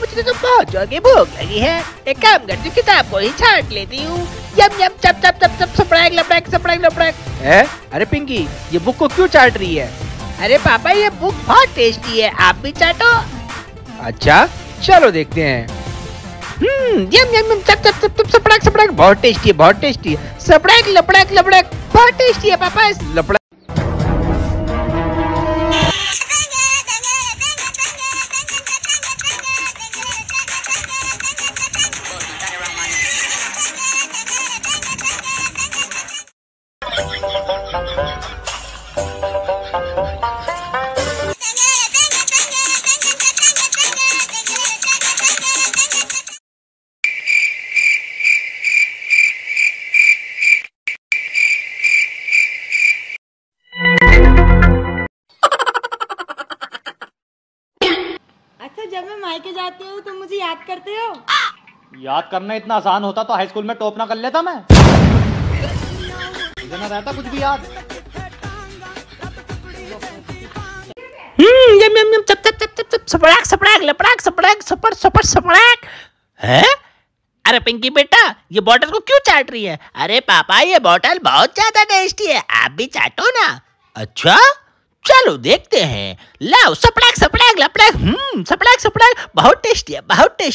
मुझे तो बहुत ज़ोर की भूख लगी है। एक काम करती हूँ किताब को ही छाट लेती हूँ। यम यम चप चप चप चप सपड़ैक लपड़ैक सपड़ैक लपड़ैक है? अरे पिंकी ये बुक को क्यों चाट रही है? अरे पापा ये बुक बहुत टेस्टी है आप भी चाटो। अच्छा चलो देखते हैं। हम्म यम यम यम चप चप चप चप सपड़ैक सपड़ैक बहुत टेस्टी है बहुत टेस्टी है। सपड़ैक लपड़ैक लपड़ैक बहुत टेस्टी है पापा लपड़ा जब मैं मायके जाती हूँ तो मुझे याद करते हो? याद करना इतना आसान होता तो हाई स्कूल में टॉप ना कर लेता मैं। मुझे ना रहता कुछ भी याद। हम्म यम यम यम चप चप चप चप चप सपड़ैक सपड़ैक लपड़ैक सपड़ैक सपड़ सपड़ सपड़ैक है? अरे पिंकी बेटा ये बॉटल को क्यों चाट रही है? अरे पापा ये बॉटल बहुत ज़्यादा टेस्टी है आप भी चाटो ना। अच्छा? चलो देखते हैं। लाओ सपड़ाक सपड़ाक लपड़ाक हम्म सपड़ाक सपड़ाक बहुत टेस्टी है, बहुत टेस्टी।